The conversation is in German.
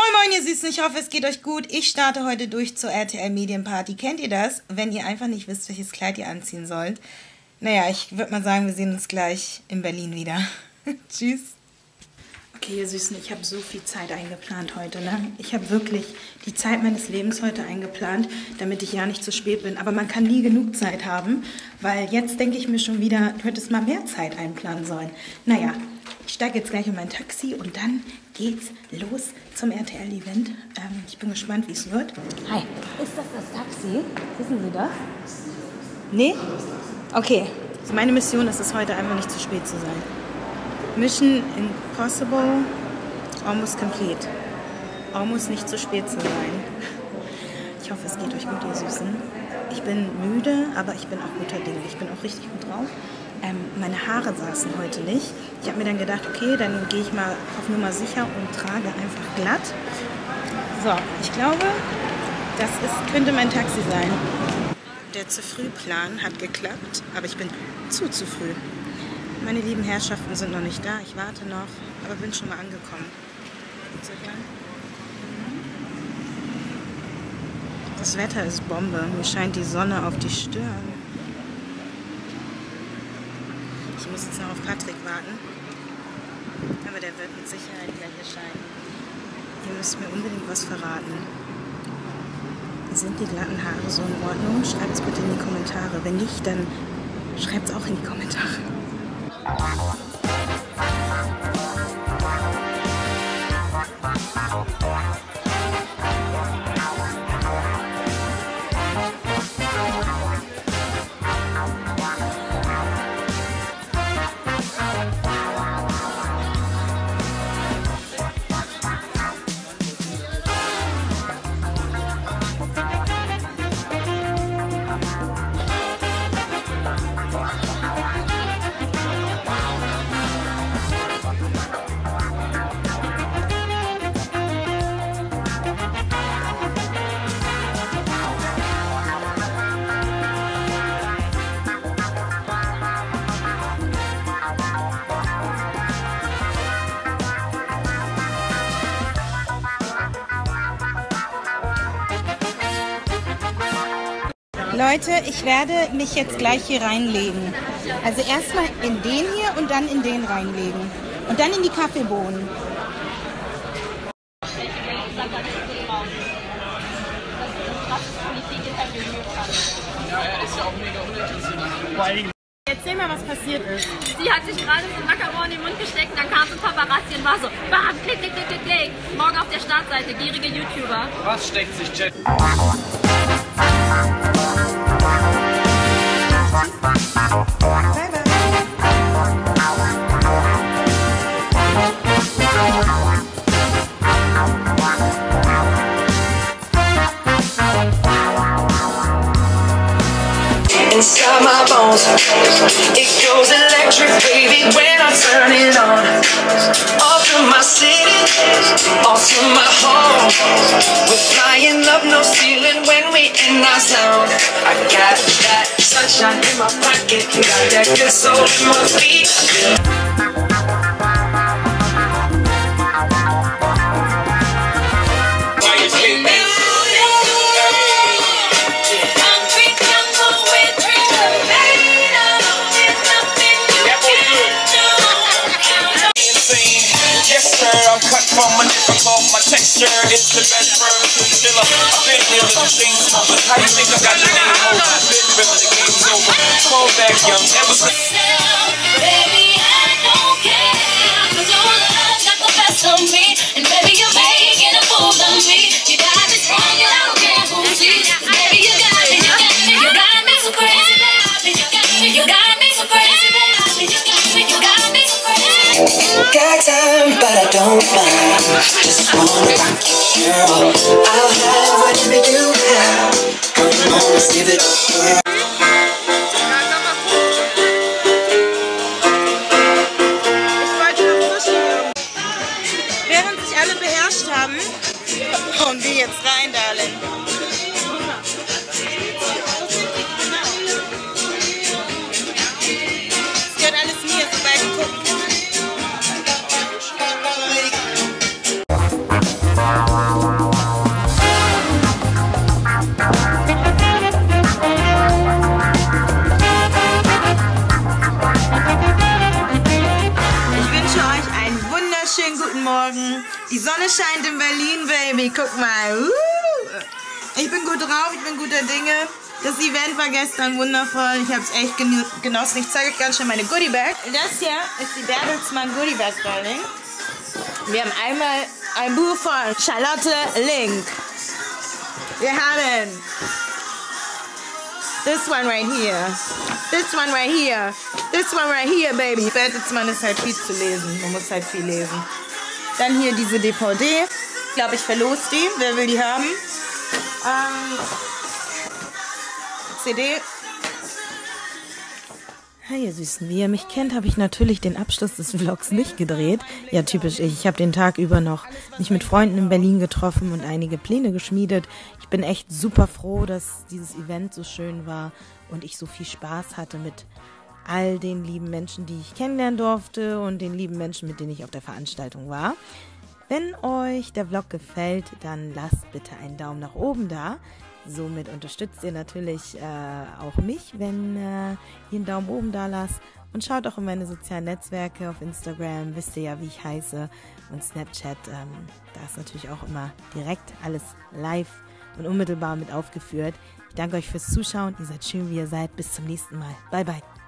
Moin Moin, ihr Süßen, ich hoffe, es geht euch gut. Ich starte heute durch zur RTL Medienparty. Kennt ihr das? Wenn ihr einfach nicht wisst, welches Kleid ihr anziehen sollt. Naja, ich würde mal sagen, wir sehen uns gleich in Berlin wieder. Tschüss. Okay, ihr Süßen, ich habe so viel Zeit eingeplant heute. Ne? Ich habe wirklich die Zeit meines Lebens heute eingeplant, damit ich ja nicht zu spät bin. Aber man kann nie genug Zeit haben, weil jetzt denke ich mir schon wieder, du hättest mal mehr Zeit einplanen sollen. Naja, ich steige jetzt gleich in mein Taxi und dann geht's los zum RTL-Event. Ähm, ich bin gespannt, wie es wird. Hi. Ist das das Taxi? Wissen Sie das? Nee? Okay. Meine Mission ist es heute einfach nicht zu spät zu sein. Mission Impossible, almost complete. Almost nicht zu spät zu sein. Ich hoffe, es geht euch gut, ihr Süßen. Ich bin müde, aber ich bin auch guter Dinge. Ich bin auch richtig gut drauf. Ähm, meine Haare saßen heute nicht. Ich habe mir dann gedacht, okay, dann gehe ich mal auf Nummer sicher und trage einfach glatt. So, ich glaube, das ist, könnte mein Taxi sein. Der zu früh Plan hat geklappt, aber ich bin zu zu früh. Meine lieben Herrschaften sind noch nicht da. Ich warte noch, aber bin schon mal angekommen. Das Wetter ist Bombe. Mir scheint die Sonne auf die Stirn. Ich muss jetzt noch auf Patrick warten. Aber der wird mit Sicherheit gleich erscheinen. Ihr müsst mir unbedingt was verraten. Sind die glatten Haare so in Ordnung? Schreibt es bitte in die Kommentare. Wenn nicht, dann schreibt es auch in die Kommentare. Thank you. Leute, ich werde mich jetzt gleich hier reinlegen. Also erstmal in den hier und dann in den reinlegen. Und dann in die Kaffeebohnen. Erzähl mal, was passiert ist. Sie hat sich gerade so Macaron in den Mund gesteckt, dann kam so ein Paparazzi und war so, bam, klick, klick, klick, klick, klick. Morgen auf der Startseite, gierige YouTuber. Was steckt sich Jet? Inside my bones. It goes electric, baby, when I turn it on. Off to my city, off to my home. We're flying up, no ceiling when we in our zone. I got that sunshine in my pocket, got that good soul in my feet. From a difficult. My texture is the best firm chinchilla. I've been here in things smokers. How you think I got the name over? I've been real, the game's over. Call back young, ever since. Baby, I Got time, but I don't mind. Just wanna rock you, girl. I'll have whatever you have. Come on, let's give it a whirl. Sonne scheint in Berlin, Baby. Guck mal. Uh. Ich bin gut drauf, ich bin guter Dinge. Das Event war gestern wundervoll. Ich habe es echt genossen. Ich zeige euch ganz schnell meine Goodie Bag. Das hier ist die Bertelsmann Goodie Bag, Darling. Wir haben einmal ein Buch von Charlotte Link. Wir haben this one right here. This one right here. This one right here, baby. Bertelsmann ist halt viel zu lesen. Man muss halt viel lesen. Dann hier diese DVD. Ich glaube, ich verlose die. Wer will die haben? Ähm, CD. Hi ihr Süßen, wie ihr mich kennt, habe ich natürlich den Abschluss des Vlogs nicht gedreht. Ja, typisch ich. Ich habe den Tag über noch mich mit Freunden in Berlin getroffen und einige Pläne geschmiedet. Ich bin echt super froh, dass dieses Event so schön war und ich so viel Spaß hatte mit all den lieben Menschen, die ich kennenlernen durfte und den lieben Menschen, mit denen ich auf der Veranstaltung war. Wenn euch der Vlog gefällt, dann lasst bitte einen Daumen nach oben da. Somit unterstützt ihr natürlich äh, auch mich, wenn äh, ihr einen Daumen oben da lasst. Und schaut auch in meine sozialen Netzwerke auf Instagram, wisst ihr ja, wie ich heiße. Und Snapchat, ähm, da ist natürlich auch immer direkt alles live und unmittelbar mit aufgeführt. Ich danke euch fürs Zuschauen. Ihr seid schön, wie ihr seid. Bis zum nächsten Mal. Bye, bye.